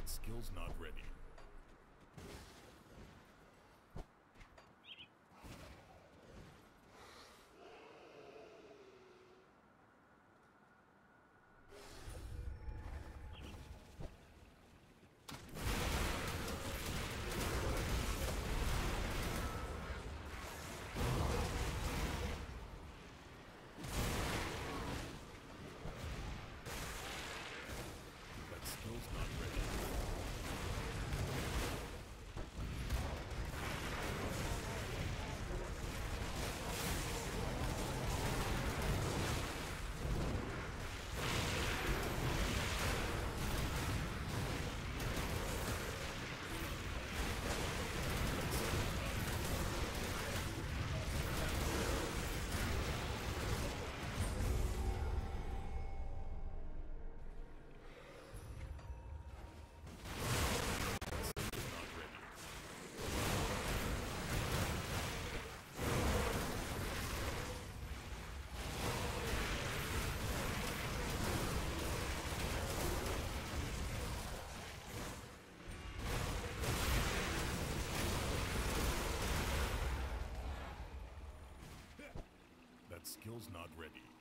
that skill's not ready. skills not ready.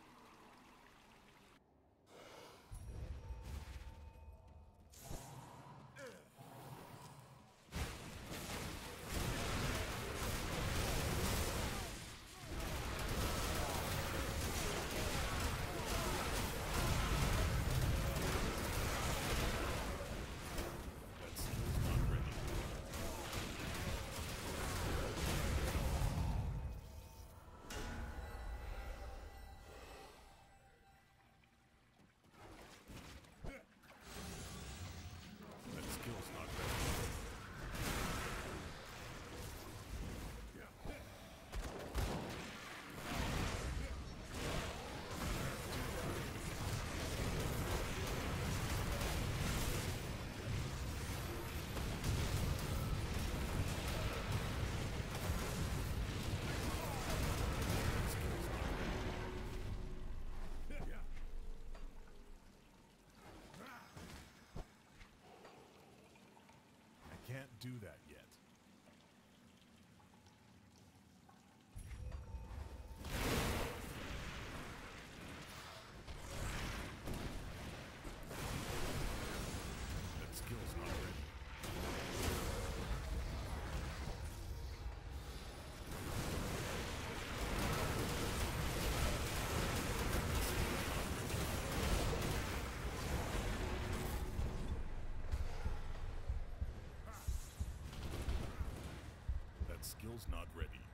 skills not ready.